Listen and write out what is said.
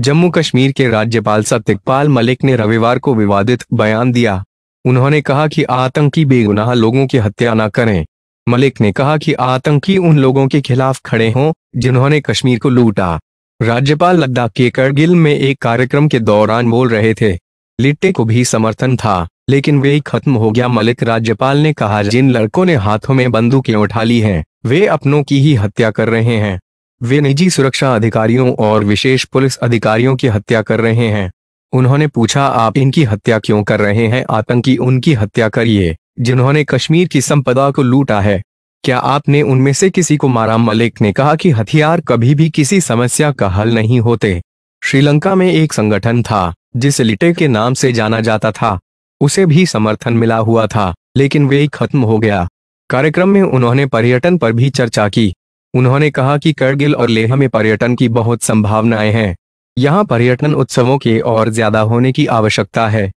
जम्मू कश्मीर के राज्यपाल सत्यपाल मलिक ने रविवार को विवादित बयान दिया। उन्होंने कहा कि आतंकी बेगुनाह लोगों की हत्या न करें। मलिक ने कहा कि आतंकी उन लोगों के खिलाफ खड़े हों, जिन्होंने कश्मीर को लूटा। राज्यपाल लद्दाख के करगिल में एक कार्यक्रम के दौरान बोल रहे थे, लिट्टे को भी समर्थन था, लेकिन वे खत्म हो गया। मलिक राज्यपाल ने कहा, जिन लड़कों ने हाथों में बंदूकें उठा ली हैं, वे अपनों की ही हत्या कर रहे हैं। वे निजी सुरक्षा अधिकारियों और विशेष पुलिस अधिकारियों की हत्या कर रहे हैं। उन्होंने पूछा, आप इनकी हत्या क्यों कर रहे हैं? आतंकी उनकी हत्या करिए, जिन्होंने कश्मीर की संपदा को लूटा है। क्या आपने उनमें से किसी को मारा? मलिक ने कहा कि हथियार कभी भी किसी समस्या का हल नहीं होते। श्रीलंका में एक संगठन था, जिसे लिटे के नाम से जाना जाता था। उसे भी समर्थन मिला हुआ था, लेकिन वे खत्म हो गया। कार्यक्रम में उन्होंने पर्यटन पर भी चर्चा की। उन्होंने कहा कि करगिल और लेह में पर्यटन की बहुत संभावनाएँ हैं। यहाँ पर्यटन उत्सवों के और ज़्यादा होने की आवश्यकता है।